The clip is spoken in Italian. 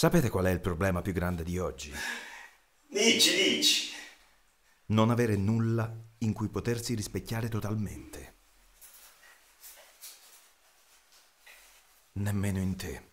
Sapete qual è il problema più grande di oggi? Dici, dici. Non avere nulla in cui potersi rispecchiare totalmente. Nemmeno in te.